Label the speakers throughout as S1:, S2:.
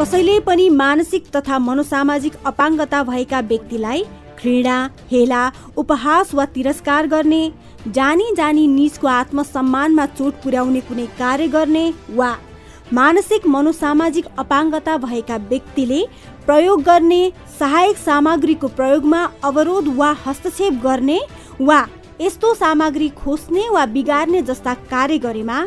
S1: कसैले पनि मानसिक तथा मनोसामाजिक अपाङ्गता भएका व्यक्तिलाई घृणा हेला उपहास वा तिरस्कार गर्ने जानी जानी निजको आत्मसम्मानमा चोट पुर्याउने कुनै कार्य गर्ने वा मानसिक मनोसामाजिक अपाङ्गता भएका व्यक्तिले प्रयोग गर्ने सहायक सामग्रीको प्रयोगमा अवरोध वा हस्तक्षेप गर्ने वा यस्तो सामग्री खोज्ने वा बिगार्ने जस्ता कार्य गरेमा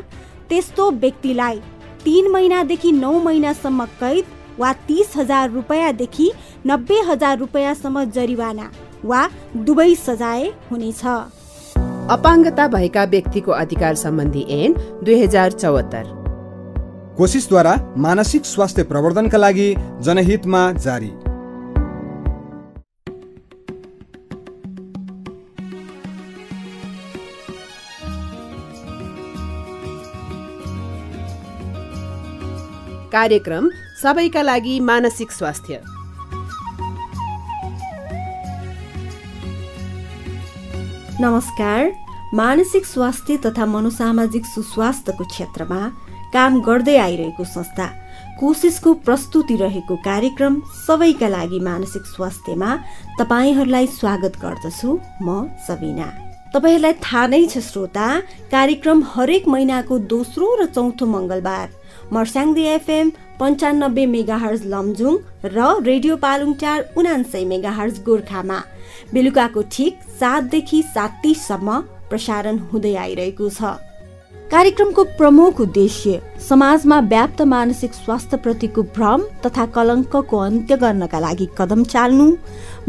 S1: त्यस्तो व्यक्तिलाई तिन महिनादेखि नौ महिनासम्म कैद वा तिस हजार रुपियाँदेखि नब्बे हजार रुपियाँसम्म जरिवाना वा दुवै सजाय हुनेछ।
S2: अपाङ्गता भएका व्यक्तिको अधिकार सम्बन्धी ऐन दुई हजार चौहत्तर।
S3: कोसिसद्वारा मानसिक स्वास्थ्य प्रवर्धनका लागि जनहितमा जारी।
S2: कार्यक्रम सबैका लागि मानसिक स्वास्थ्य।
S1: नमस्कार। मानसिक स्वास्थ्य तथा मनोसामाजिक सुस्वास्थ्यको क्षेत्रमा काम गर्दै आइरहेको संस्था कोसिसको प्रस्तुति रहेको कार्यक्रम सबैका लागि मानसिक स्वास्थ्यमा तपाईँहरूलाई स्वागत गर्दछु म सबिना। तपाईँहरूलाई थाहा नै छ श्रोता कार्यक्रम हरेक महिनाको दोस्रो र चौथो मङ्गलबार मर्स्याङदी एफएम पन्चानब्बे मेगाहर्ज लमजुङ र रेडियो पालुङटार उनान्सय मेगाहर्ज गोर्खामा। बेलुकाको ठिक सातदेखि सात तिससम्म प्रसारण हुँदै आइरहेको छ। कार्यक्रमको प्रमुख उद्देश्य समाजमा व्याप्त मानसिक स्वास्थ्य प्रतिको भ्रम तथा कलङ्कको अन्त्य गर्नका लागि कदम चाल्नु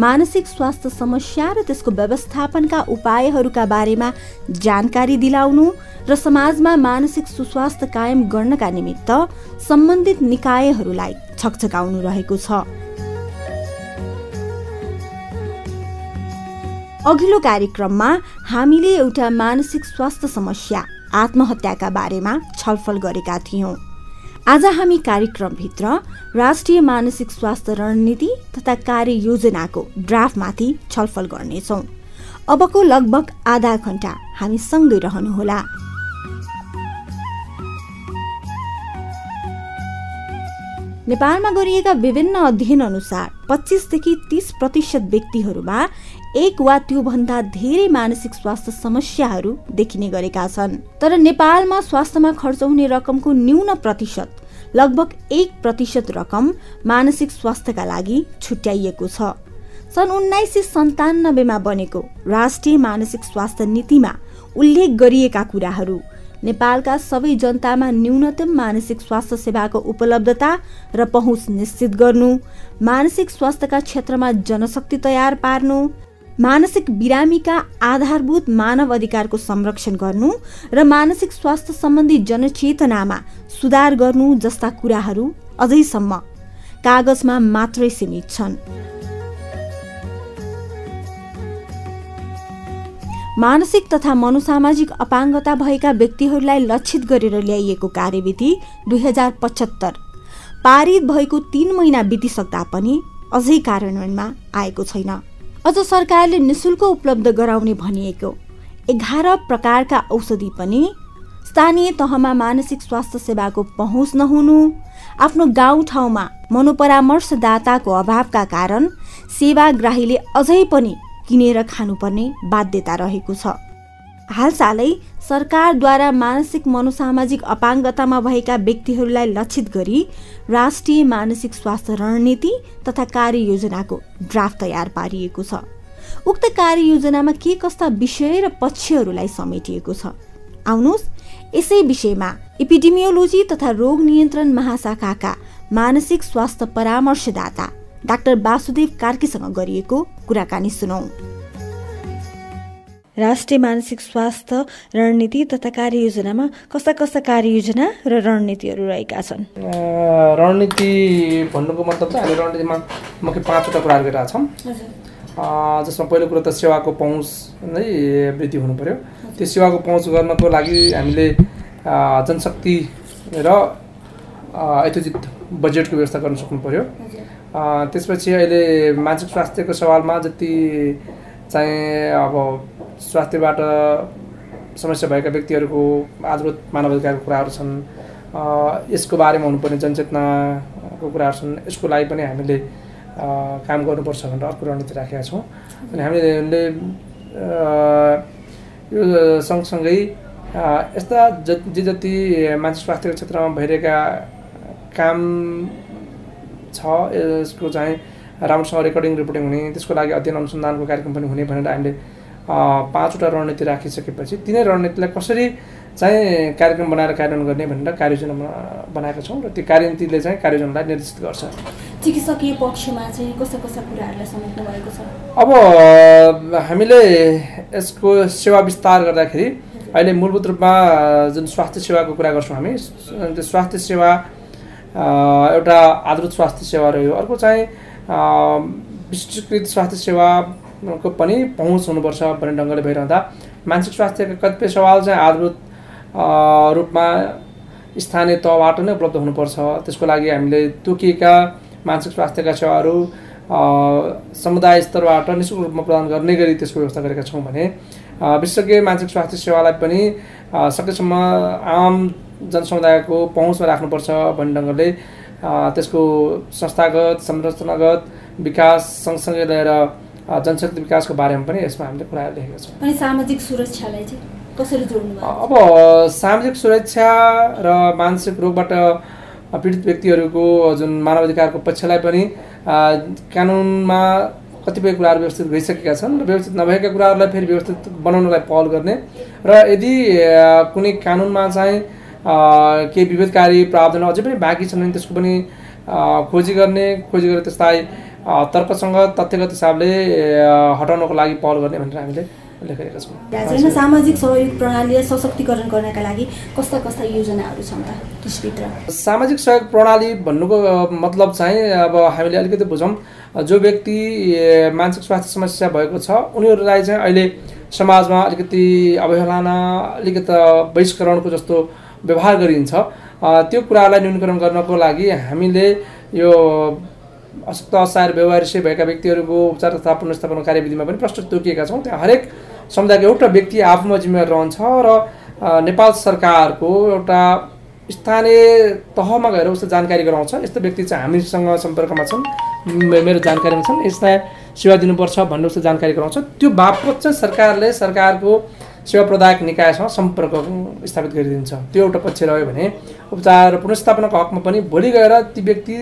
S1: मानसिक स्वास्थ्य समस्या र त्यसको व्यवस्थापनका उपायहरूका बारेमा जानकारी दिलाउनु र समाजमा मानसिक सुस्वास्थ्य कायम गर्नका निमित्त सम्बन्धित निकायहरूलाई छकछकाउनु रहेको छ। अघिल्लो कार्यक्रममा हामीले एउटा मानसिक स्वास्थ्य समस्या आत्महत्याका बारेमा छलफल गरेका थियौँ। आज हामी कार्यक्रमभित्र राष्ट्रिय मानसिक स्वास्थ्य रणनीति तथा कार्ययोजनाको ड्राफ्टमाथि छलफल गर्नेछौँ। अबको लगभग आधा घन्टा हामी सँगै रहनुहोला। नेपालमा गरिएका विभिन्न अध्ययन अनुसार पच्चिसदेखि तीस प्रतिशत व्यक्तिहरूमा एक वा त्योभन्दा धेरै मानसिक स्वास्थ्य समस्याहरू देखिने गरेका छन्। तर नेपालमा स्वास्थ्यमा खर्च हुने रकमको न्यून प्रतिशत लगभग एक प्रतिशत रकम मानसिक स्वास्थ्यका लागि छुट्याइएको छ। सन् उन्नाइस सय सन्तानब्बेमा बनेको राष्ट्रिय मानसिक स्वास्थ्य नीतिमा उल्लेख गरिएका कुराहरू नेपालका सबै जनतामा न्यूनतम मानसिक स्वास्थ्य सेवाको उपलब्धता र पहुँच निश्चित गर्नु मानसिक स्वास्थ्यका क्षेत्रमा जनशक्ति तयार पार्नु मानसिक बिरामीका आधारभूत मानव अधिकारको संरक्षण गर्नु र मानसिक स्वास्थ्य सम्बन्धी जनचेतनामा सुधार गर्नु जस्ता कुराहरू अझैसम्म कागजमा मात्रै सीमित छन्। मानसिक तथा मनोसामाजिक अपाङ्गता भएका व्यक्तिहरूलाई लक्षित गरेर ल्याइएको कार्यविधि दुई हजार पचहत्तर। पारित भएको तीन महिना बितिसक्दा पनि अझै कार्यान्वयनमा आएको छैन। अझ सरकारले निशुल्क उपलब्ध गराउने भनिएको एघार प्रकारका औषधि पनि स्थानीय तहमा मानसिक स्वास्थ्य सेवाको पहुँच नहुनु आफ्नो गाउँठाउँमा मनोपरामर्शदाताको अभावका कारण सेवाग्राहीले अझै पनि किनेर खानुपर्ने बाध्यता रहेको छ। हालसालै सरकारद्वारा मानसिक मनोसामाजिक अपाङ्गतामा भएका व्यक्तिहरूलाई लक्षित गरी राष्ट्रिय मानसिक स्वास्थ्य रणनीति तथा कार्ययोजनाको ड्राफ्ट तयार पारिएको छ। उक्त कार्ययोजनामा के कस्ता विषय र पक्षहरूलाई समेटिएको छ? आउनुहोस् यसै विषयमा एपिडेमियोलोजी तथा रोग नियन्त्रण महाशाखाका मानसिक स्वास्थ्य परामर्शदाता डाक्टर वासुदेव कार्कीसँग गरिएको कुराकानी सुनौ। राष्ट्रिय मानसिक स्वास्थ्य रणनीति तथा कार्ययोजनामा कस्ता कस्ता कार्ययोजना र रणनीतिहरू रहेका छन्?
S4: रणनीति भन्नुको मतलब चाहिँ हामी रणनीतिमा मुख्य पाँचवटा कुराहरू गरिरहेका छौँ। जसमा पहिलो कुरो त सेवाको पहुँच नै वृद्धि हुनु पऱ्यो त्यो सेवाको पहुँच गर्नको लागि हामीले जनशक्ति र यथोचित बजेटको व्यवस्था गर्न सक्नु पऱ्यो त्यसपछि अहिले मानसिक स्वास्थ्यको सवालमा जति चाहिँ अब स्वास्थ्यबाट समस्या भएका व्यक्तिहरूको आधारभूत मानव अधिकारको कुराहरू छन् यसको बारेमा हुनुपर्ने जनचेतनाको कुराहरू छन् यसको लागि पनि हामीले काम गर्नुपर्छ भनेर अर्को रणनीति राखेका छौँ। अनि हामीले यो सँगसँगै यस्ता ज जे जति मानसिक स्वास्थ्यको क्षेत्रमा भइरहेका काम छ यसको चाहिँ राम्रोसँग रेकर्डिङ रिपोर्टिङ हुने त्यसको लागि अध्ययन अनुसन्धानको कार्यक्रम पनि हुने भनेर हामीले पाँचवटा रणनीति राखिसकेपछि तिनै रणनीतिलाई कसरी चाहिँ कार्यक्रम बनाएर कार्यान्वयन गर्ने भनेर कार्ययोजना बना- बनाएका छौँ र त्यो कार्यनीतिले चाहिँ कार्ययोजनालाई निर्देशित गर्छ।
S1: चिकित्सकीय पक्षमा चाहिँ कस्ता कस्ता कुराहरूलाई समेट्नु भएको छ?
S4: अब हामीले यसको सेवा विस्तार गर्दाखेरि अहिले मूलभूत रूपमा जुन स्वास्थ्य सेवाको कुरा गर्छौँ हामी त्यो स्वास्थ्य सेवा एउटा आधारभूत स्वास्थ्य सेवा रह्यो। अर्को चाहिँ विशिष्टकृत स्वास्थ्य सेवाको पनि पहुँच हुनुपर्छ भन्ने ढङ्गले भइरहँदा। मानसिक स्वास्थ्यका कतिपय सवाल चाहिँ अ, रूपमा स्थानीय तहबाट नै उपलब्ध हुनुपर्छ। त्यसको लागि हामीले तोकिएका मानसिक स्वास्थ्यका सेवाहरू समुदाय स्तरबाट निशुल्क रूपमा प्रदान गर्ने गरी त्यसको व्यवस्था गरेका छौँ भने विशेषज्ञ मानसिक स्वास्थ्य सेवालाई पनि सकेसम्म आम जनसमुदायको पहुँचमा राख्नुपर्छ भन्ने ढङ्गले त्यसको संस्थागत संरचनागत विकास सँगसँगै लिएर अ, जनशक्ति विकासको बारेमा पनि यसमा हामीले कुराहरू लेखेका छौँ।
S1: अनि सामाजिक सुरक्षालाई चाहिँ कसरी जोड्नु
S4: अब सामाजिक सुरक्षा र मानसिक रोगबाट पीडित व्यक्तिहरूको जुन मानवाधिकारको पक्षलाई पनि कानुनमा कतिपय कुराहरू व्यवस्थित भइसकेका छन् र व्यवस्थित नभएका कुराहरूलाई फेरि व्यवस्थित बनाउनलाई पहल गर्ने र यदि कुनै कानुनमा चाहिँ केही विभेदकारी प्रावधान अझै पनि बाँकी छन् भने त्यसको पनि खोजी गर्ने खोजी गरेर त्यसलाई तर्कसँग तथ्यगत हिसाबले हटाउनको लागि पहल गर्ने भनेर हामीले लेखेका छौँ।
S1: सामाजिक सहयोग प्रणालीलाई सशक्तिकरण गर्नका लागि कस्ता कस्ता योजनाहरू छन् त त्यसभित्र?
S4: सामाजिक सहयोग प्रणाली भन्नुको मतलब चाहिँ अब हामीले अलिकति बुझौँ जो व्यक्ति मानसिक स्वास्थ्य समस्या भएको छ उनीहरूलाई चाहिँ अहिले समाजमा अलिकति अवहेलना अलिकति बहिष्करणको जस्तो व्यवहार गरिन्छ। त्यो कुरालाई न्यूनीकरण गर्नको लागि हामीले यो अशक्त असार व्यवहारिसे भएका व्यक्तिहरूको उपचार तथा पुनर्स्थापना कार्यविधिमा पनि प्रस्तुत तोकिएका छौँ। त्यहाँ हरेक समुदायको एउटा व्यक्ति आफूमा जिम्मेवार रहन्छ र नेपाल सरकारको एउटा स्थानीय तहमा गएर उसले जानकारी गराउँछ। यस्तो व्यक्ति चाहिँ हामीसँग सम्पर्कमा छन्। मेरो जानकारीमा छन्। यसलाई सेवा दिनुपर्छ भन्ने उसले जानकारी गराउँछ। त्यो बापत चाहिँ सरकारले सरकारको सेवा प्रदायक निकायसँग सम्पर्क स्थापित गरिदिन्छ। त्यो एउटा पक्ष रह्यो भने उपचार र पुनर्स्थापनाको हकमा पनि भोलि गएर ती व्यक्ति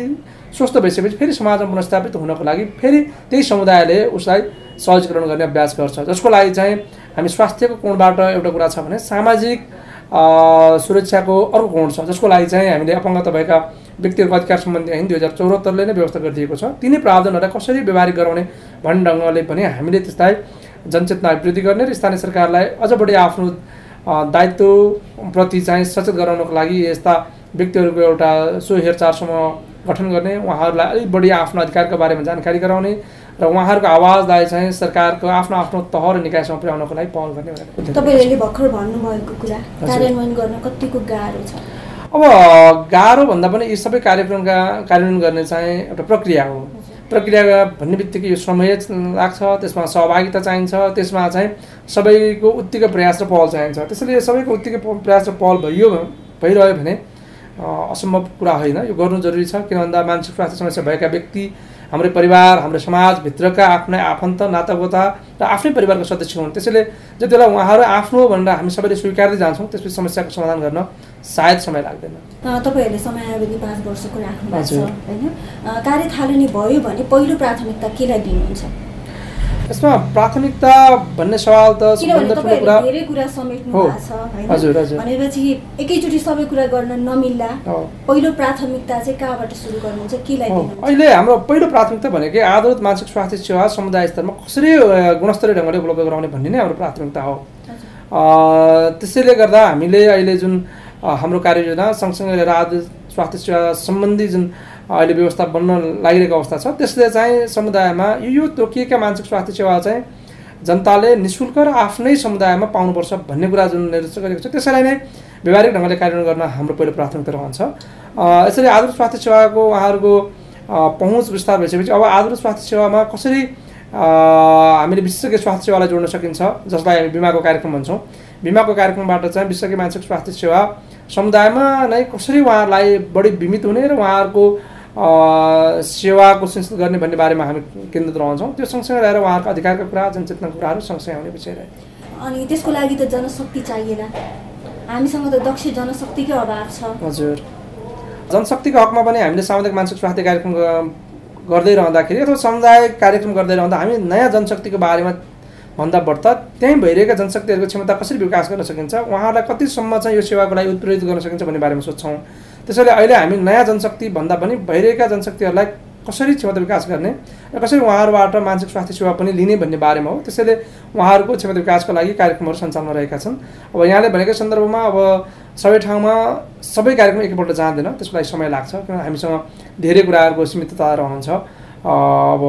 S4: स्वस्थ भइसकेपछि फेरि समाजमा पुनर्स्थापित हुनको लागि फेरि त्यही समुदायले उसलाई सहजीकरण गर्ने अभ्यास गर्छ। जसको लागि चाहिँ हामी स्वास्थ्यको कोणबाट एउटा कुरा छ भने सामाजिक सुरक्षाको अर्को कोण छ। जसको लागि चाहिँ हामीले अपाङ्गता भएका व्यक्तिहरूको अधिकार सम्बन्धी ऐन दुई हजार चौहत्तरले नै व्यवस्था गरिदिएको छ। तिनै प्रावधानहरूलाई कसरी व्यवहारिक गराउने भन्ने ढङ्गले पनि हामीले त्यसलाई जनचेतना अभिवृद्धि गर्ने र स्थानीय सरकारलाई अझ बढी आफ्नो दायित्वप्रति चाहिँ सचेत गराउनको लागि यस्ता व्यक्तिहरूको एउटा सो हेरचाहसम्म गठन गर्ने उहाँहरूलाई अलिक बढी आफ्नो अधिकारको बारेमा जानकारी गराउने र उहाँहरूको आवाजलाई चाहिँ सरकारको आफ्नो आफ्नो तह र निकायसम्म पुर्याउनको लागि पहल गर्ने
S1: तपाईँहरूले भर्खर भन्नुभएको कुरा कार्यान्वयन गर्न कतिको गाह्रो छ?
S4: अब गाह्रो भन्दा पनि यी सबै कार्यक्रमका कार्यान्वयन गर्ने चाहिँ एउटा प्रक्रिया हो। प्रक्रिया भन्ने बित्तिकै यो समय लाग्छ त्यसमा सहभागिता चाहिन्छ त्यसमा चाहिँ सबैको उत्तिकै प्रयास र पहल चाहिन्छ। त्यसैले सबैको उत्तिकै प्रयास र पहल भइयो भइरह्यो भने असम्भव कुरा होइन। यो गर्नु जरुरी छ किन भन्दा मानसिक स्वास्थ्य समस्या भएका व्यक्ति हाम्रो परिवार हाम्रो समाजभित्रका आफ्नै आफन्त नातागोता र आफ्नै परिवारको सदस्य हुन्। त्यसैले जति बेला उहाँहरू आफ्नो भनेर हामी सबैले स्वीकार्दै जान्छौँ त्यसपछि समस्याको समाधान गर्न सायद समय लाग्दैन।
S1: तपाईँहरूले समयावधि पाँच वर्षको राख्नु भएको छ। होइन? कार्य थालनी भयो भने पहिलो प्राथमिकता केलाई दिनुहुन्छ?
S4: यसमा प्राथमिकता भन्ने सवाल त
S1: धेरै कुरा समेट्नु। भएको छ। भनेपछि एकैचोटि सबै कुरा गर्न नमिल्ला। पहिलो प्राथमिकता चाहिँ कहाँबाट सुरु गर्नुहुन्छ? केलाई
S4: अहिले हाम्रो पहिलो प्राथमिकता भनेकै आधारित मानसिक स्वास्थ्य सेवा समुदाय स्तरमा कसरी गुणस्तरीय ढङ्गले उपलब्ध गराउने भन्ने नै हाम्रो प्राथमिकता हो। त्यसैले गर्दा हामीले अहिले जुन हाम्रो कार्ययोजना सँगसँगै आधारित स्वास्थ्य सेवा सम्बन्धी जुन अहिले व्यवस्था बन्न लागिरहेको अवस्था छ। त्यसले चाहिँ समुदायमा यो तोकिएका मानसिक स्वास्थ्य सेवा चाहिँ जनताले निशुल्क र आफ्नै समुदायमा पाउनुपर्छ भन्ने कुरा जुन निर्देश गरेको छ त्यसैलाई नै व्यवहारिक ढङ्गले कार्यान्वयन गर्न हाम्रो पहिलो प्राथमिकता रहन्छ। यसरी आधुनिक स्वास्थ्य सेवाको उहाँहरूको पहुँच विस्तार भइसकेपछि अब आधुनिक स्वास्थ्य सेवामा कसरी हामीले विशेषज्ञ स्वास्थ्य सेवालाई जोड्न सकिन्छ जसलाई हामी बिमाको कार्यक्रम भन्छौँ। बिमाको कार्यक्रमबाट चाहिँ विशेषज्ञ मानसिक स्वास्थ्य सेवा समुदायमा नै कसरी उहाँहरूलाई बढी बिमित हुने र उहाँहरूको सेवाको सुनिश्चित गर्ने भन्ने बारेमा हामी केन्द्रित रहन्छौँ। त्यो सँगसँगै रहेर उहाँहरूको अधिकारका कुरा जनचेतनाको कुराहरू सँगसँगै आउने विषय रहे
S1: अनि त्यसको लागि त जनशक्ति चाहिएला हामीसँग त दक्ष जनशक्तिकै अभाव छ।
S4: हजुर। जनशक्तिको हकमा पनि हामीले सामुदायिक मानसिक स्वास्थ्य कार्यक्रम गर्दै रहँदाखेरि अथवा समुदाय कार्यक्रम गर्दै रहँदा हामी नयाँ जनशक्तिको बारेमा भन्दा बढ्ता त्यहीँ भइरहेका जनशक्तिहरूको क्षमता कसरी विकास गर्न सकिन्छ? उहाँहरूलाई कतिसम्म चाहिँ यो सेवाको लागि उत्प्रेरित गर्न सकिन्छ भन्ने बारेमा सोध्छौँ त्यसैले अहिले हामी नयाँ जनशक्ति भन्दा पनि भइरहेका जनशक्तिहरूलाई कसरी क्षमता विकास गर्ने र कसरी उहाँहरूबाट मानसिक स्वास्थ्य सेवा पनि लिने भन्ने बारेमा हो त्यसैले उहाँहरूको क्षमता विकासको लागि कार्यक्रमहरू सञ्चालनमा रहेका छन्। अब यहाँले भनेको सन्दर्भमा अब सबै ठाउँमा सबै कार्यक्रम एकपल्ट जाँदैन त्यसको लागि समय लाग्छ किन हामीसँग धेरै कुराहरूको सीमितता रहन्छ। अब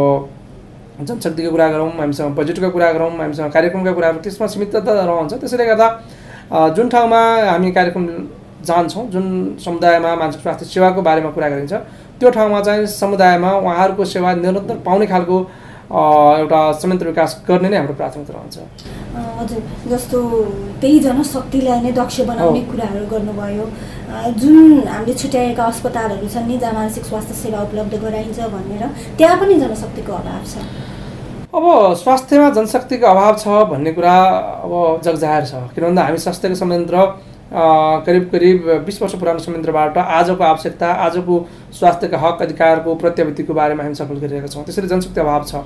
S4: जनशक्तिको कुरा गरौँ हामीसँग बजेटको कुरा गरौँ हामीसँग कार्यक्रमका कुराहरू त्यसमा सीमितता रहन्छ। त्यसैले गर्दा जुन ठाउँमा हामी कार्यक्रम जान्छौँ जुन समुदायमा मानसिक स्वास्थ्य सेवाको बारेमा कुरा गरिन्छ त्यो ठाउँमा चाहिँ समुदायमा उहाँहरूको सेवा निरन्तर पाउने खालको एउटा संयन्त्र विकास गर्ने नै हाम्रो प्राथमिकता रहन्छ।
S1: हजुर जस्तो त्यही जनशक्तिलाई नै दक्ष बनाउने। कुराहरू गर्नुभयो। जुन हामीले छुट्याएका अस्पतालहरू छन् नि जहाँ मानसिक स्वास्थ्य सेवा उपलब्ध गराइन्छ भनेर त्यहाँ पनि जनशक्तिको अभाव छ।
S4: अब स्वास्थ्यमा जनशक्तिको अभाव छ भन्ने कुरा अब जगजाहेर छ। किन भन्दा हामी स्वास्थ्यको संयन्त्र करिब करिब बिस वर्ष पुरानो संयन्त्रबाट आजको आवश्यकता आजको स्वास्थ्यका हक अधिकारको प्रत्याभूतिको बारेमा हामी सफल गरिरहेका छौँ। त्यसरी जनशक्ति अभाव छ।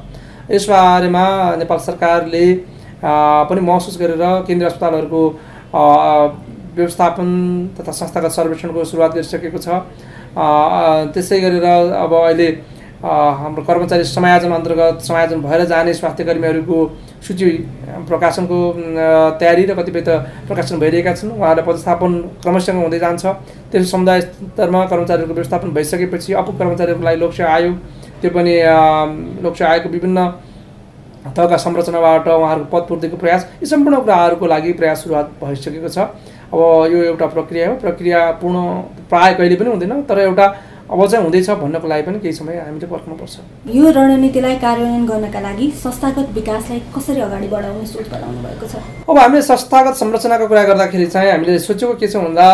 S4: यस बारेमा नेपाल सरकारले पनि महसुस गरेर केन्द्रीय अस्पतालहरूको व्यवस्थापन तथा संस्थागत सर्वेक्षणको सुरुवात गरिसकेको छ। त्यसै गरेर अब अहिले हाम्रो कर्मचारी समायोजन अन्तर्गत समायोजन भएर जाने स्वास्थ्य कर्मीहरूको सूची प्रकाशनको तयारी र कतिपय त प्रकाशन भइरहेका छन्। उहाँहरूलाई पदस्थापन क्रमशः हुँदै जान्छ। त्यसपछि समुदाय स्तरमा कर्मचारीहरूको व्यवस्थापन भइसकेपछि अप कर्मचारीहरूको लागि लोकसेवा आयोग त्यो पनि लोकसेवा आयोगको विभिन्न तहका संरचनाबाट उहाँहरूको पदपूर्तिको प्रयास यी सम्पूर्ण कुराहरूको लागि प्रयास सुरुवात भइसकेको छ। अब यो एउटा प्रक्रिया हो। प्रक्रिया पूर्ण प्राय कहिले पनि हुँदैन तर एउटा अब चाहिँ हुँदैछ भन्नको लागि पनि केही समय हामीले पर्खनुपर्छ
S1: यो रणनीतिलाई कार्यान्वयन गर्नका लागि संस्थागत विकासलाई कसरी अगाडि बढाउने सोच बनाउनु भएको छ?
S4: अब हामीले संस्थागत संरचनाको कुरा गर्दाखेरि चाहिँ हामीले सोचेको के छ भन्दा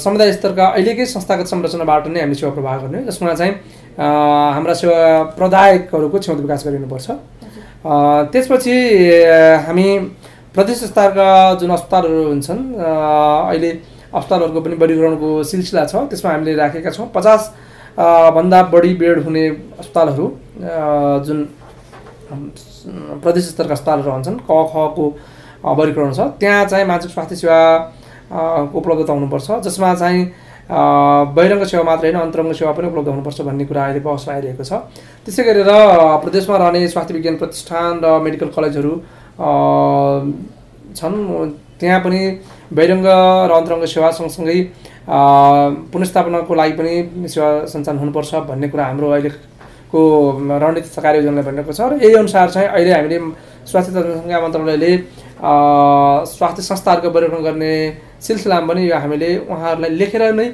S4: समुदाय स्तरका अहिलेकै संस्थागत संरचनाबाट नै हामीले सेवा प्रवाह गर्ने जसमा चाहिँ हाम्रा सेवा प्रदायकहरूको क्षमता विकास गरिनुपर्छ। त्यसपछि हामी प्रदेश स्तरका जुन अस्पतालहरू हुन्छन् अहिले अस्पतालहरूको पनि वर्गीकरणको सिलसिला छ त्यसमा हामीले राखेका छौँ। पचास भन्दा बढी बेड हुने अस्पतालहरू जुन प्रदेश स्तरका अस्पतालहरू रहन्छन् क खको वर्गीकरण छ। त्यहाँ चाहिँ मानसिक स्वास्थ्य सेवा उपलब्धता हुनुपर्छ जसमा चाहिँ बहिरङ्ग सेवा मात्र होइन अन्तरङ्ग सेवा पनि उपलब्ध हुनुपर्छ भन्ने कुरा अहिले बहसमा आइरहेको छ। त्यसै गरेर प्रदेशमा रहने स्वास्थ्य विज्ञान प्रतिष्ठान र मेडिकल कलेजहरू छन्। त्यहाँ पनि बहिरङ्ग र अन्तरङ्ग सेवा सँगसँगै पुनस्थापनाको लागि पनि सेवा सञ्चालन हुनुपर्छ भन्ने कुरा हाम्रो अहिलेको रणनीति कार्ययोजनाले भनेको छ। र यही अनुसार चाहिँ अहिले हामीले स्वास्थ्य जनसङ्ख्या मन्त्रालयले स्वास्थ्य संस्थाहरूको वर्गीकरण गर्ने सिलसिलामा पनि यो हामीले उहाँहरूलाई लेखेर नै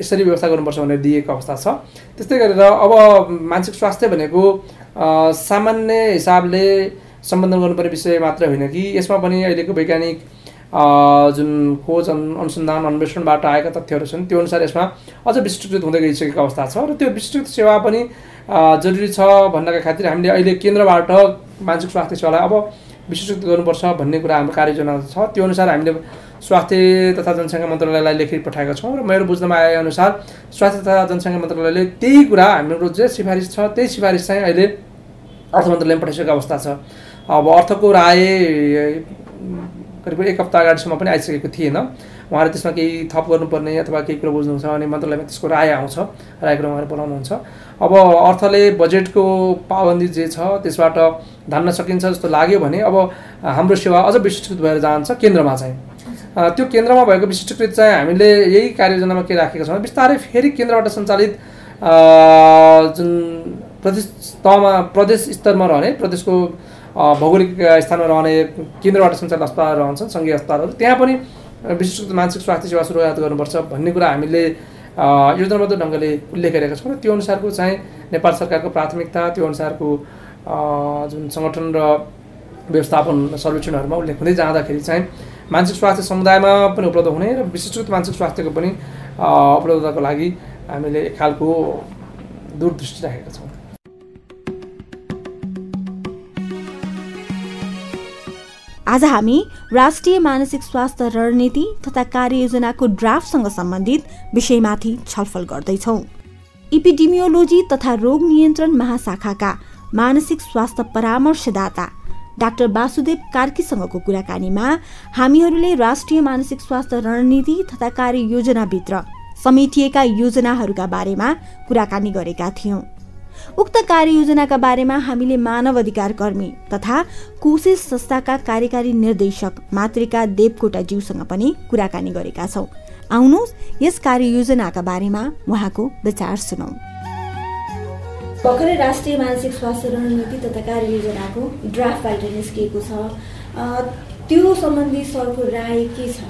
S4: यसरी व्यवस्था गर्नुपर्छ भनेर दिएको अवस्था छ। त्यस्तै गरेर अब मानसिक स्वास्थ्य भनेको सामान्य हिसाबले सम्बन्धन गर्नुपर्ने विषय मात्र होइन कि यसमा पनि अहिलेको वैज्ञानिक जुन खोज अनु- अनुसन्धान अन्वेषणबाट आएका तथ्यहरू छन् त्यो अनुसार यसमा अझ विस्तृत हुँदै गइसकेको अवस्था छ र त्यो विस्तृत सेवा पनि जरुरी छ भन्नका खातिर हामीले अहिले केन्द्रबाट मानसिक स्वास्थ्य सेवालाई अब विस्तृत गर्नुपर्छ भन्ने कुरा हाम्रो कार्ययोजना छ। त्यो अनुसार हामीले स्वास्थ्य तथा जनसङ्ख्या मन्त्रालयलाई लेखी पठाएका छौँ र मेरो बुझ्नमा आए अनुसार स्वास्थ्य तथा जनसङ्ख्या मन्त्रालयले त्यही कुरा हाम्रो जे सिफारिस छ त्यही सिफारिस चाहिँ अहिले अर्थ मन्त्रालयमा पठाइसकेको अवस्था छ। अब अर्थको राय करिब एक हप्ता अगाडिसम्म पनि आइसकेको थिएन। उहाँले त्यसमा केही थप गर्नुपर्ने अथवा केही कुरो बुझ्नुहुन्छ भने मन्त्रालयमा त्यसको राय आउँछ रायको उहाँले बोलाउनुहुन्छ अब अर्थले बजेटको पाबन्दी जे छ त्यसबाट धान्न सकिन्छ जस्तो लाग्यो भने अब हाम्रो सेवा अझ विस्तृत भएर जान्छ केन्द्रमा चाहिँ। त्यो केन्द्रमा भएको विशिष्टकृत चाहिँ हामीले यही कार्ययोजनामा के राखेका छौँ बिस्तारै फेरि केन्द्रबाट सञ्चालित जुन प्रदेश तहमा प्रदेश स्तरमा रहने प्रदेशको भौगोलिक स्थानमा रहने केन्द्रबाट सञ्चालित अस्पतालहरू रहन्छन् सङ्घीय अस्पतालहरू। त्यहाँ पनि विशिष्ट मानसिक स्वास्थ्य सेवा सुरुवात गर्नुपर्छ भन्ने कुरा हामीले योजनाबद्ध ढङ्गले उल्लेख गरेका छौँ र त्यो अनुसारको चाहिँ नेपाल सरकारको प्राथमिकता त्यो अनुसारको जुन सङ्गठन र व्यवस्थापन सर्वेक्षणहरूमा उल्लेख हुँदै जाँदाखेरि चाहिँ मानसिक स्वास्थ्य समुदायमा पनि उपलब्ध हुने र विशिष्ट मानसिक स्वास्थ्यको पनि उपलब्धताको लागि हामीले एक खालको दूरदृष्टि राखेका छौँ।
S1: आज हामी राष्ट्रिय मानसिक स्वास्थ्य रणनीति तथा कार्ययोजनाको ड्राफ्टसँग सम्बन्धित विषयमाथि छलफल गर्दैछौँ। इपिडिमियोलोजी तथा रोग नियन्त्रण महाशाखाका मानसिक स्वास्थ्य परामर्शदाता डाक्टर वासुदेव कार्कीसँगको कुराकानीमा हामीहरूले राष्ट्रिय मानसिक स्वास्थ्य रणनीति तथा कार्ययोजनाभित्र समेटिएका योजनाहरूका बारेमा कुराकानी गरेका थियौँ। उक्त कार्ययोजनाका बारेमा हामीले मानव अधिकार कर्मी तथा कोसिस संस्थाका कार्यकारी निर्देशक मातृका देवकोटा ज्यूसँग पनि कुराकानी गरेका छौँ। आउनुहोस् यस कार्ययोजनाका बारेमा उहाँको विचार सुनौ। भर्खरै राष्ट्रिय मानसिक स्वास्थ्य रणनीति तथा कार्ययोजनाको ड्राफ्ट बाहिर निस्किएको छ। त्यो सम्बन्धी सरको राय के छ?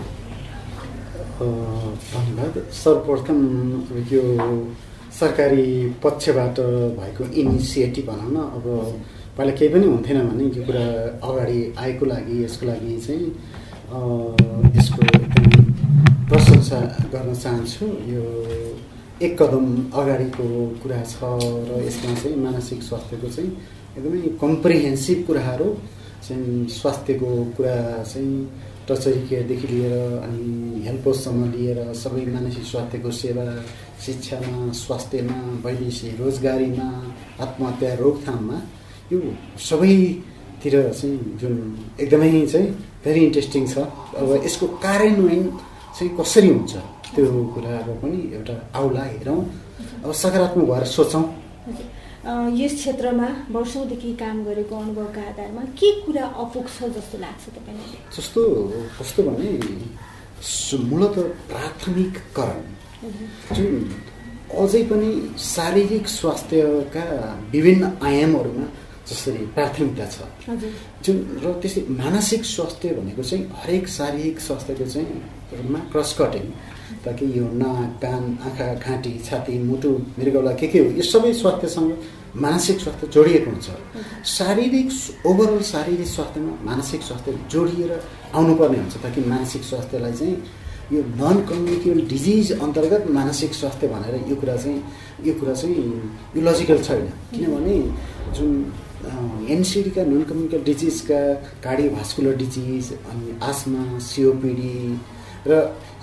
S5: धन्यवाद। सर्वप्रथम यो सरकारी पक्षबाट भएको इनिसिएटिभ भनौँ न अब पहिला केही पनि हुन्थेन भने यो कुरा अगाडि आएको लागि यसको लागि चाहिँ यसको एकदमै प्रशंसा गर्न चाहन्छु। यो एक कदम अगाडिको कुरा छ र यसमा चाहिँ मानसिक स्वास्थ्यको चाहिँ एकदमै कम्प्रिहेन्सिभ कुराहरू चाहिँ स्वास्थ्यको कुरा चाहिँ टचरी केयरदेखि लिएर अनि हेल्पसम्म लिएर सबै मानसिक स्वास्थ्यको सेवा शिक्षामा स्वास्थ्यमा वैदेशिक रोजगारीमा आत्महत्या रोकथाममा यो सबैतिर चाहिँ जुन एकदमै चाहिँ भेरी इन्ट्रेस्टिङ छ। अब यसको कार्यान्वयन चाहिँ कसरी हुन्छ? त्यो कुराहरू पनि एउटा आउला हेरौँ। अब सकारात्मक भएर सोचौँ।
S1: यस क्षेत्रमा वर्षौँदेखि काम गरेको अनुभवका आधारमा के कुरा अपुग छ जस्तो लाग्छ तपाईँलाई?
S5: जस्तो कस्तो भने मूलत प्राथमिककरण। जुन अझै पनि शारीरिक स्वास्थ्यका विभिन्न आयामहरूमा जसरी प्राथमिकता छ। जुन र त्यसै मानसिक स्वास्थ्य भनेको चाहिँ हरेक शारीरिक स्वास्थ्यको चाहिँ क्रस कटिङ ताकि यो नाक कान आँखा घाँटी छाती मुटु मृगौला के के हो यो सबै स्वास्थ्यसँग मानसिक स्वास्थ्य जोडिएको हुन्छ। शारीरिक ओभरअल शारीरिक स्वास्थ्यमा मानसिक स्वास्थ्य जोडिएर आउनुपर्ने हुन्छ ताकि मानसिक स्वास्थ्यलाई चाहिँ यो नन कम्युनिकेबल डिजिज अन्तर्गत मानसिक स्वास्थ्य भनेर यो कुरा चाहिँ यो कुरा चाहिँ यो लजिकल छैन। किनभने जुन एनसिडीका नन कम्युनिकेबल डिजिजका कार्डियोभास्कुलर डिजिज अनि आसमा सिओपिडी र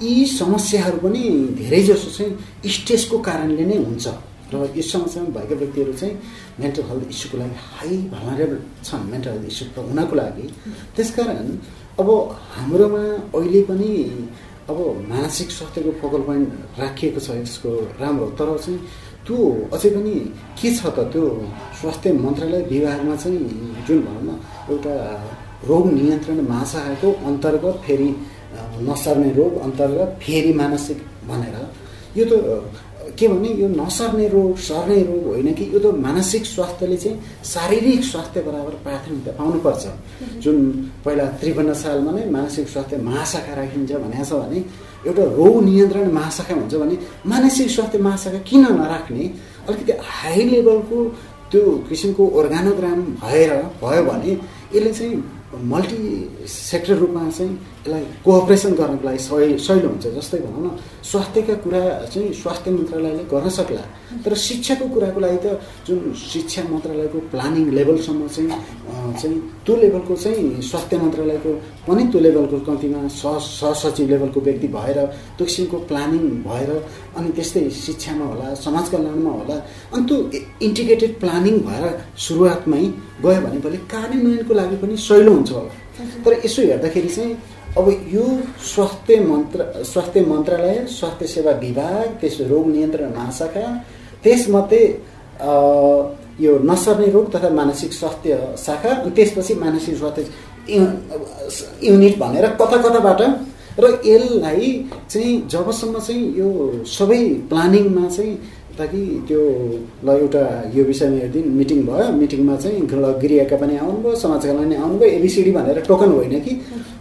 S5: यी समस्याहरू पनि धेरै जसो चाहिँ स्ट्रेसको कारणले नै हुन्छ। र यस समस्यामा भएका व्यक्तिहरू चाहिँ मेन्टल हेल्थ इस्युको लागि हाई भलरेबल छन् मेन्टल हेल्थ इस्यु हुनको लागि। त्यसकारण अब हाम्रोमा अहिले पनि अब मानसिक स्वास्थ्यको फोकल पोइन्ट राखिएको छ यसको राम्रो तर चाहिँ त्यो अझै पनि के छ त त्यो स्वास्थ्य मन्त्रालय विभागमा चाहिँ जुन भनौँ न एउटा रोग नियन्त्रण महाशाखाको अन्तर्गत फेरि नसर्ने रोग अन्तर्गत फेरि मानसिक भनेर। यो त के भने यो नसर्ने रोग सर्ने रोग होइन कि यो त मानसिक स्वास्थ्यले चाहिँ शारीरिक स्वास्थ्य बराबर प्राथमिकता पाउनुपर्छ। जुन पहिला त्रिपन्न सालमा नै मानसिक स्वास्थ्य महाशाखा राखिन्छ भनेको छ भने एउटा रोग नियन्त्रण महाशाखा हुन्छ भने मानसिक स्वास्थ्य महाशाखा किन नराख्ने? अलिकति हाई लेभलको त्यो किसिमको अर्गानोग्राम भएर भयो भने यसले चाहिँ मल्टी सेक्टर रूपमा चाहिँ यसलाई कोअपरेसन गर्नको लागि सही सहिलो हुन्छ जस्तै भनौँ न स्वास्थ्यका कुरा चाहिँ स्वास्थ्य मन्त्रालयले गर्न सक्ला। तर शिक्षाको कुराको लागि त जुन शिक्षा मन्त्रालयको प्लानिङ लेभलसम्म चाहिँ चाहिँ त्यो लेभलको चाहिँ स्वास्थ्य मन्त्रालयको पनि त्यो लेभलको कम्तीमा सह सहसचिव लेभलको व्यक्ति भएर त्यो किसिमको प्लानिङ भएर अनि त्यस्तै शिक्षामा होला समाज कल्याणमा होला अनि त्यो इन्टिग्रेटेड प्लानिङ भएर सुरुवातमै गयो भने भोलि कार्यान्वयनको लागि पनि सहिलो हुन्छ होला। तर यसो हेर्दाखेरि चाहिँ अब यो स्वास्थ्य मन्त्र स्वास्थ्य मन्त्रालय स्वास्थ्य सेवा विभाग त्यसो रोग नियन्त्रण महाशाखा त्यसमध्ये यो नसर्ने रोग तथा मानसिक स्वास्थ्य शाखा अनि त्यसपछि मानसिक स्वास्थ्य युनिट भनेर कता कताबाट र यसलाई चाहिँ जबसम्म चाहिँ यो सबै प्लानिङमा चाहिँ ताकि त्यो ल एउटा यो विषयमा हेरिदिन मिटिङ भयो। मिटिङमा चाहिँ ल गृहका पनि आउनुभयो समाज कल्याण आउनुभयो। एबिसिडी भनेर टोकन होइन कि?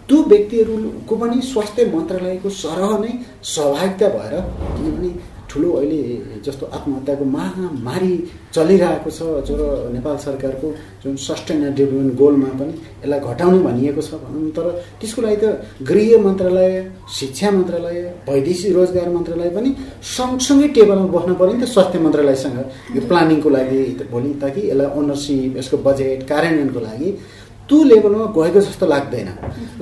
S5: त्यो व्यक्तिहरूको पनि स्वास्थ्य मन्त्रालयको सरह नै सहभागिता भएर किनभने ठुलो अहिले जस्तो आत्महत्याको महामारी चलिरहेको छ जो नेपाल सरकारको जुन सस्टेनेबल डेभलपमेन्ट गोलमा पनि यसलाई घटाउने भनिएको छ भनौँ। तर त्यसको लागि त गृह मन्त्रालय शिक्षा मन्त्रालय वैदेशिक रोजगार मन्त्रालय पनि सँगसँगै टेबलमा बस्नु पऱ्यो नि त स्वास्थ्य मन्त्रालयसँग। यो प्लानिङको लागि भोलि ताकि यसलाई ओनरसिप यसको बजेट कार्यान्वयनको लागि त्यो लेभलमा गएको जस्तो लाग्दैन।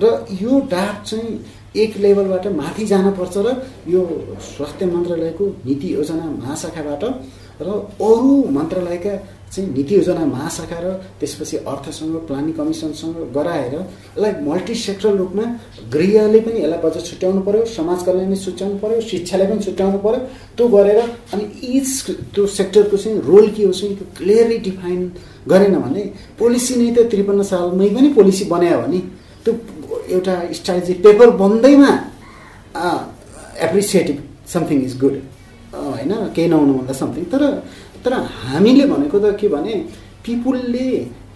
S5: र यो डाट चाहिँ एक लेभलबाट माथि जानुपर्छ र यो स्वास्थ्य मन्त्रालयको नीति योजना महाशाखाबाट र अरू मन्त्रालयका चाहिँ नीति योजना महाशाखा र त्यसपछि अर्थसँग प्लानिङ कमिसनसँग गराएर यसलाई मल्टी सेक्टरल रूपमा गृहले पनि यसलाई बजेट छुट्याउनु पऱ्यो समाज कल्याणले छुट्याउनु पऱ्यो शिक्षाले पनि छुट्याउनु पऱ्यो त्यो गरेर अनि इच त्यो सेक्टरको चाहिँ रोल के हो चाहिँ त्यो क्लियरली डिफाइन गरेन भने पोलिसी नै त त्रिपन्न सालमै पनि पोलिसी बनायो भने त्यो एउटा स्ट्राटेजी पेपर बन्दैमा एप्रिसिएटिभ समथिङ इज गुड होइन केही नहुनुभन्दा समथिङ तर तर हामीले भनेको त के भने पिपुलले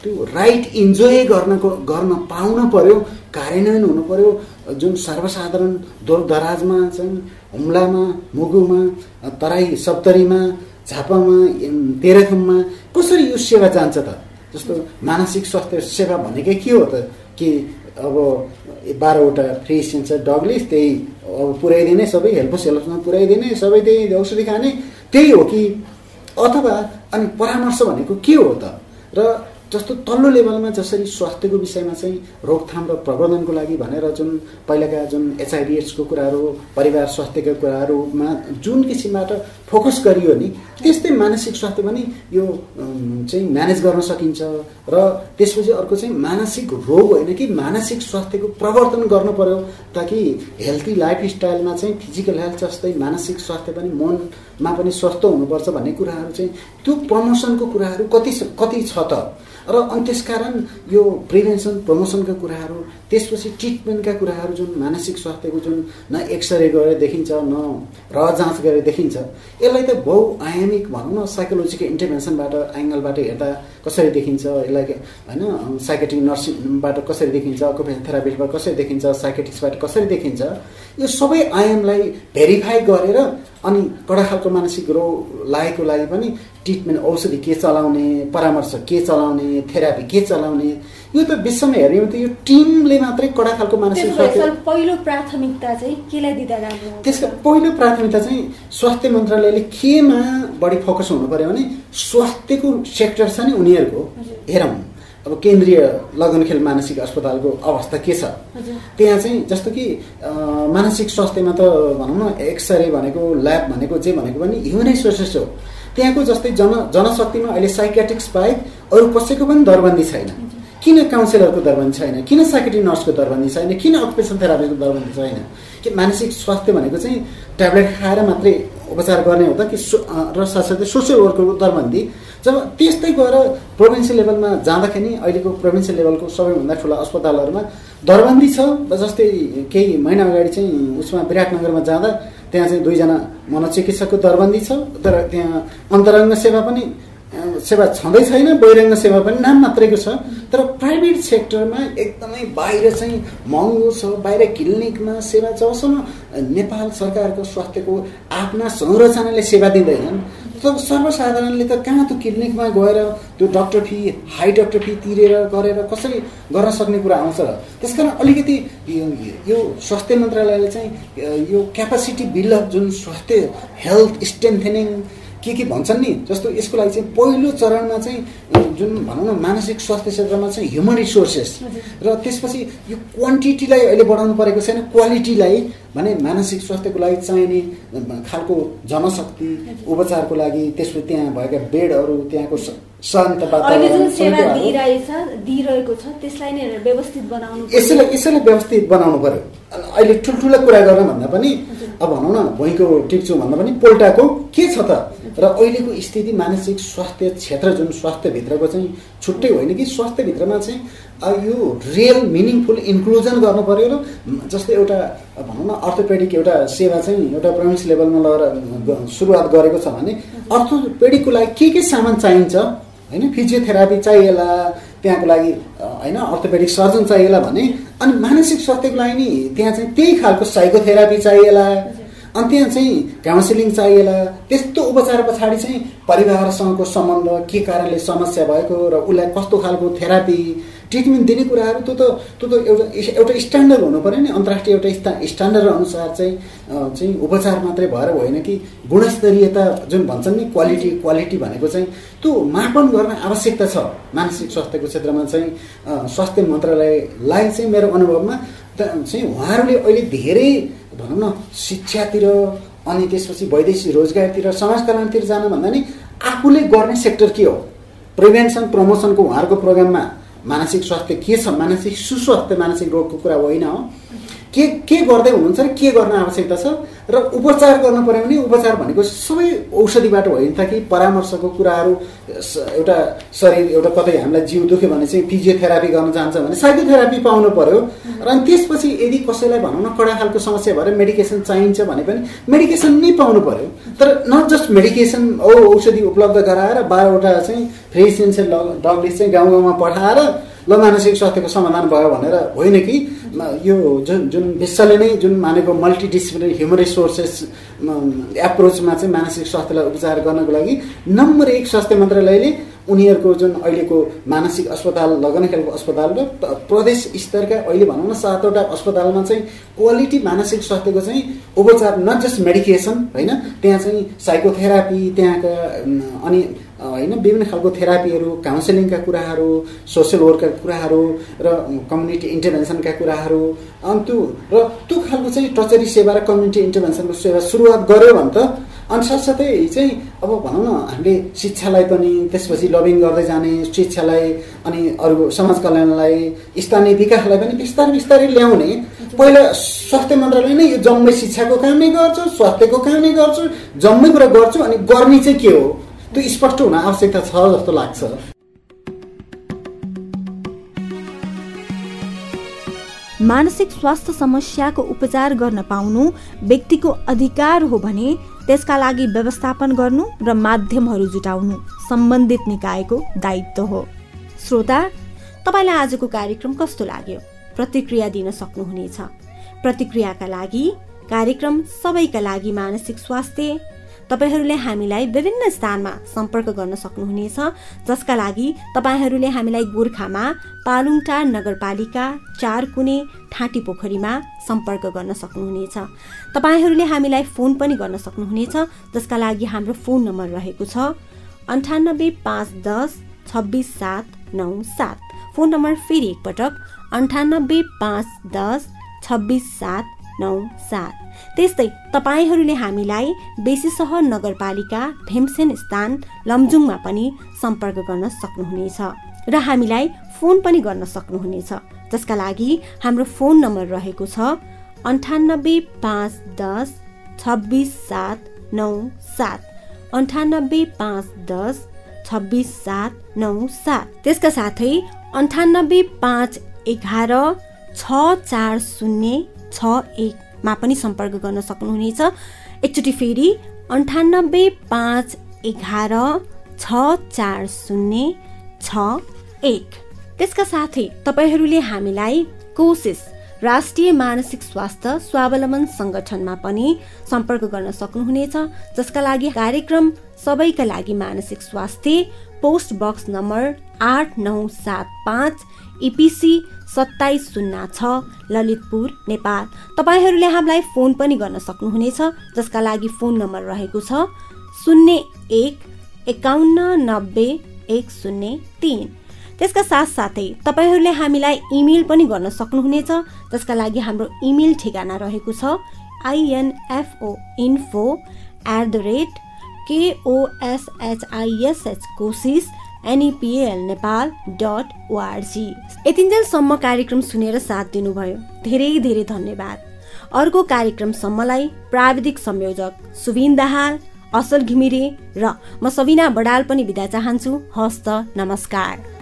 S5: त्यो राइट इन्जोय गर्नको गर्न पाउन पर्यो कार्यान्वयन हुनु पर्यो। जुन सर्वसाधारण दूर दराजमा चाहिँ हुम्लामा मुगुमा तराई सप्तरीमा झापामा तेह्रथुममा कसरी यो सेवा जान्छ त? जस्तो मानसिक स्वास्थ्य सेवा भनेकै के हो त? कि अब बाह्रवटा फ्री सेन्सर डगले त्यही अब पुऱ्याइदिने सबै हेल्पस हेल्पसमा पुऱ्याइदिने सबै त्यही औषधि खाने त्यही हो कि अथवा अनि परामर्श भनेको के हो त? र जस्तो तल्लो लेभलमा जसरी स्वास्थ्यको विषयमा चाहिँ रोकथाम र प्रबन्धनको लागि भनेर जुन पहिलाका जुन एचआइभी एड्सको कुराहरू परिवार स्वास्थ्यका कुराहरूमा जुन किसिमबाट फोकस गरियो नि त्यस्तै मानसिक स्वास्थ्य पनि यो चाहिँ म्यानेज गर्न सकिन्छ र त्यसपछि अर्को चाहिँ मानसिक रोग होइन कि मानसिक स्वास्थ्यको प्रवर्तन गर्नु पर्यो ताकि हेल्थी लाइफ स्टाइलमा चाहिँ फिजिकल हेल्थ जस्तै मानसिक स्वास्थ्य पनि मनमा पनि स्वस्थ हुनुपर्छ भन्ने कुराहरू चाहिँ त्यो प्रमोसनको कुराहरू कति कति छ त? र अनि त्यसकारण यो प्रिभेन्सन प्रमोसनका कुराहरू त्यसपछि ट्रिटमेन्टका कुराहरू जुन मानसिक स्वास्थ्यको जुन न एक्सरे गरेर देखिन्छ न र जाँच गरेर देखिन्छ यसलाई त बहुआयामिक भनौँ न साइकोलोजिकल इन्टरभेन्सनबाट एङ्गलबाट हेर्दा कसरी देखिन्छ? यसलाई होइन साइकेट्रिक नर्सिङबाट कसरी देखिन्छ? अकुपेसन थेरापिस्टबाट कसरी देखिन्छ? साइकेट्रिक्सबाट कसरी देखिन्छ? यो सबै आयामलाई भेरिफाई गरेर अनि कडा खालको मानसिक रोग लागेको लागि पनि ट्रिटमेन्ट औषधि के चलाउने परामर्श के चलाउने थेरापी के चलाउने यो त विश्वमा हेर्ने त यो टिमले मात्रै कडा खालको मानसिक स्वास्थ्य
S1: पहिलो प्राथमिकता चाहिँ केलाई दिँदा राम्रो
S5: त्यसको पहिलो प्राथमिकता चाहिँ स्वास्थ्य मन्त्रालयले केमा बढी फोकस हुनु पर्यो भने स्वास्थ्यको सेक्टर छ नि उनीहरूको। हेरौँ। अब केन्द्रीय लगनखेल मानसिक अस्पतालको अवस्था के छ? त्यहाँ चाहिँ जस्तो कि मानसिक स्वास्थ्यमा त भनौँ न एक्सरे भनेको ल्याब भनेको जे भनेको पनि ह्युमन रिसोर्सेस हो। त्यहाँको जस्तै जन जनशक्तिमा अहिले साइकेट्रिक्स बाहेक अरू कसैको पनि दरबन्दी छैन। किन काउन्सिलरको दरबन्दी छैन? किन साइकेट्रिक नर्सको दरबन्दी छैन? किन अकुपेसन थेरापीको दरबन्दी छैन? कि मानसिक स्वास्थ्य भनेको चाहिँ ट्याब्लेट खाएर मात्रै उपचार गर्ने हो त? कि र साथसाथै सोसियल वर्करको दरबन्दी जब त्यस्तै गएर प्रोभिन्सियल लेभलमा जाँदाखेरि अहिलेको प्रोभिन्सियल लेभलको सबैभन्दा ठुला अस्पतालहरूमा दरबन्दी छ जस्तै केही महिना अगाडि चाहिँ उसमा विराटनगरमा जाँदा त्यहाँ चाहिँ दुईजना मनोचिकित्सकको दरबन्दी छ तर त्यहाँ अन्तरङ्ग सेवा पनि सेवा छँदै छैन बहिरङ्ग सेवा पनि नाम मात्रैको छ तर प्राइभेट सेक्टरमा एकदमै बाहिर चाहिँ महँगो छ बाहिर क्लिनिकमा सेवा जबसम्म नेपाल सरकारको स्वास्थ्यको आफ्ना संरचनाले सेवा दिँदैनन्। तब सर्वसाधारणले त कहाँ त क्लिनिकमा गएर त्यो doctor fee high doctor fee तिरेर गरेर कसरी गर्न सक्ने कुरा आउँछ? र त्यस कारण अलिकति यो स्वास्थ्य मन्त्रालयले चाहिँ यो क्यापासिटी बिल्डअप जुन स्वास्थ्य हेल्थ स्ट्रेन्थेनिङ के के भन्छन् नि? जस्तो यसको लागि चाहिँ पहिलो चरणमा चाहिँ जुन भनौँ न मानसिक स्वास्थ्य क्षेत्रमा चाहिँ ह्युमन रिसोर्सेस र त्यसपछि यो क्वान्टिटीलाई अहिले बढाउनु परेको छैन क्वालिटीलाई भने मानसिक स्वास्थ्यको लागि चाहिने खालको जनशक्ति उपचारको लागि त्यसपछि त्यहाँ भएका बेडहरू त्यहाँको शान्त यसैलाई यसैलाई व्यवस्थित बनाउनु पर्यो। अहिले ठुल्ठुलो कुरा गर्न भन्दा पनि अब भनौँ न भुइँको टिप्छु भन्दा पनि पोल्टाको के छ त? र अहिलेको स्थिति मानसिक स्वास्थ्य क्षेत्र जुन स्वास्थ्यभित्रको चाहिँ छुट्टै होइन कि स्वास्थ्यभित्रमा चाहिँ यो रियल मिनिङफुल इन्क्लुजन गर्नु पऱ्यो र जस्तै एउटा भनौँ न अर्थोपेडिक एउटा सेवा चाहिँ एउटा प्रोभिन्स लेभलमा लगेर सुरुवात गरेको छ भने अर्थोपेडिकको लागि के के सामान चाहिन्छ? होइन फिजियोथेरापी चाहिएला त्यहाँको लागि होइन अर्थोपेडिक सर्जन चाहिएला भने अनि मानसिक स्वास्थ्यको लागि नि त्यहाँ चाहिँ त्यही खालको साइकोथेरापी चाहिएला अनि त्यहाँ चाहिँ काउन्सिलिङ चाहिएला त्यस्तो उपचार पछाडि चाहिँ परिवारसँगको सम्बन्ध के कारणले समस्या भएको र उसलाई कस्तो खालको थेरापी ट्रिटमेन्ट दिने कुराहरू त्यो त त्यो त एउटा एउटा स्ट्यान्डर्ड हुनु पऱ्यो नि। अन्तर्राष्ट्रिय एउटा स्टा स्ट्यान्डर्ड अनुसार चाहिँ चाहिँ उपचार मात्रै भएर होइन कि गुणस्तरीयता जुन भन्छन् नि क्वालिटी क्वालिटी भनेको चाहिँ त्यो मापन गर्न आवश्यकता छ। मानसिक स्वास्थ्यको क्षेत्रमा चाहिँ स्वास्थ्य मन्त्रालयलाई चाहिँ मेरो अनुभवमा चाहिँ उहाँहरूले अहिले धेरै भनौँ न शिक्षातिर अनि त्यसपछि वैदेशिक रोजगारतिर समाज कल्याणतिर जानुभन्दा नि आफूले गर्ने सेक्टर के हो? प्रिभेन्सन प्रमोसनको उहाँहरूको प्रोग्राममा मानसिक स्वास्थ्य के छ? मानसिक सुस्वास्थ्य मानसिक रोगको कुरा होइन हो। के के गर्दै हुनुहुन्छ र के गर्न आवश्यकता छ? र उपचार गर्नु पऱ्यो भने उपचार भनेको सबै औषधिबाट होइन त कि परामर्शको कुराहरू एउटा शरीर एउटा कतै हामीलाई जिउ दुख्यो भने चाहिँ फिजियोथेरापी गर्न जान्छ भने साइकोथेरापी पाउनु पऱ्यो र अनि त्यसपछि यदि कसैलाई भनौँ न कडा खालको समस्या भएर मेडिकेसन चाहिन्छ भने पनि मेडिकेसन नै पाउनु पऱ्यो तर नट जस्ट मेडिकेसन औ औषधि उपलब्ध गराएर बाह्रवटा चाहिँ फ्री सेन्सर डगले चाहिँ गाउँ गाउँमा पठाएर ल मानसिक स्वास्थ्यको समाधान भयो भनेर होइन कि? यो जुन जुन विश्वले नै जुन मानेको मल्टिडिसिप्लिनरी ह्युमन रिसोर्सेस एप्रोचमा चाहिँ मानसिक स्वास्थ्यलाई उपचार गर्नको लागि नम्बर एक स्वास्थ्य मन्त्रालयले उनीहरूको जुन अहिलेको मानसिक अस्पताल लगन खेलको अस्पताल र प्रदेश स्तरका अहिले भनौँ न सातवटा अस्पतालमा चाहिँ क्वालिटी मानसिक स्वास्थ्यको चाहिँ उपचार नट जस्ट मेडिकेसन होइन? त्यहाँ चाहिँ साइकोथेरापी त्यहाँका अनि होइन विभिन्न खालको थेरापीहरू काउन्सिलिङका कुराहरू सोसियल वर्कका कुराहरू र कम्युनिटी इन्टरभेन्सनका कुराहरू। अनि त्यो र त्यो खालको चाहिँ टचरी सेवा र कम्युनिटी इन्टरभेन्सनको सेवा सुरुवात गऱ्यो भने त अनि साथसाथै चाहिँ अब भनौँ न हामीले शिक्षालाई पनि त्यसपछि लबिङ गर्दै जाने शिक्षालाई अनि अरू समाज कल्याणलाई स्थानीय विकासलाई पनि बिस्तारै बिस्तारै ल्याउने। पहिला स्वास्थ्य मन्त्रालय नै यो जम्मै शिक्षाको काम नै गर्छु स्वास्थ्यको काम नै गर्छु जम्मै कुरा गर्छु अनि गर्ने चाहिँ के हो? त्यो स्पष्ट हुन आवश्यकता छ जस्तो लाग्छ।
S1: मानसिक स्वास्थ्य समस्याको उपचार गर्न पाउनु व्यक्तिको अधिकार हो भने त्यसका लागि व्यवस्थापन गर्नु र माध्यमहरू जुटाउनु सम्बन्धित निकायको दायित्व हो। श्रोता तपाईँलाई आजको कार्यक्रम कस्तो लाग्यो? प्रतिक्रिया दिन सक्नुहुनेछ। प्रतिक्रियाका लागि कार्यक्रम सबैका लागि मानसिक स्वास्थ्य तपाईँहरूले हामीलाई विभिन्न स्थानमा सम्पर्क गर्न सक्नुहुनेछ जसका लागि तपाईँहरूले हामीलाई गोर्खामा पालुङटार नगरपालिका चार कुने ठाँटी पोखरीमा सम्पर्क गर्न सक्नुहुनेछ। तपाईँहरूले हामीलाई फोन पनि गर्न सक्नुहुनेछ जसका लागि हाम्रो फोन नम्बर रहेको छ अन्ठानब्बे पाँच दस छब्बिस सात नौ सात। फोन नम्बर फेरि एकपटक अन्ठानब्बे पाँच दस छब्बिस सात नौ सात। त्यस्तै तपाईँहरूले हामीलाई बेसी सहर नगरपालिका भीमसेन स्थान लमजुङमा पनि सम्पर्क गर्न सक्नुहुनेछ र हामीलाई फोन पनि गर्न सक्नुहुनेछ। जसका लागि हाम्रो फोन नम्बर रहेको छ अन्ठानब्बे पाँच दस छब्बिस सात नौ सात। अन्ठानब्बे पाँच दस छब्बिस सात नौ सात। त्यसका साथै अन्ठानब्बे पाँच एघार छ चार शून्य छ एक मा पनि सम्पर्क गर्न सक्नुहुनेछ। एकचोटि फेरि अन्ठानब्बे पाँच एघार छ चार शून्य छ एक। त्यसका साथै तपाईँहरूले हामीलाई कोसिस राष्ट्रिय मानसिक स्वास्थ्य स्वावलम्बन सङ्गठनमा पनि सम्पर्क गर्न सक्नुहुनेछ जसका लागि कार्यक्रम सबैका लागि मानसिक स्वास्थ्य पोस्ट बक्स नम्बर आठ नौ सात पाँच इपिसी सत्ताइस शून्य छ ललितपुर नेपाल। तपाईँहरूले हामीलाई फोन पनि गर्न सक्नुहुनेछ जसका लागि फोन नम्बर रहेको छ शून्य एक एकाउन्न नब्बे एक शून्य तिन। त्यसका साथसाथै तपाईँहरूले हामीलाई इमेल पनि गर्न सक्नुहुनेछ जसका लागि हाम्रो इमेल ठेगाना रहेको छ INFO info at the rate KOSHISH Koshish NEPL Nepal dot ORG यतिन्जेलसम्म कार्यक्रम सुनेर साथ दिनुभयो। धेरै धेरै धन्यवाद। अर्को कार्यक्रमसम्मलाई प्राविधिक संयोजक सुविन दाहाल असल घिमिरे र म सबिना बडाल पनि बिदा चाहन्छु। हस्त नमस्कार।